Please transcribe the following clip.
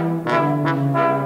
Música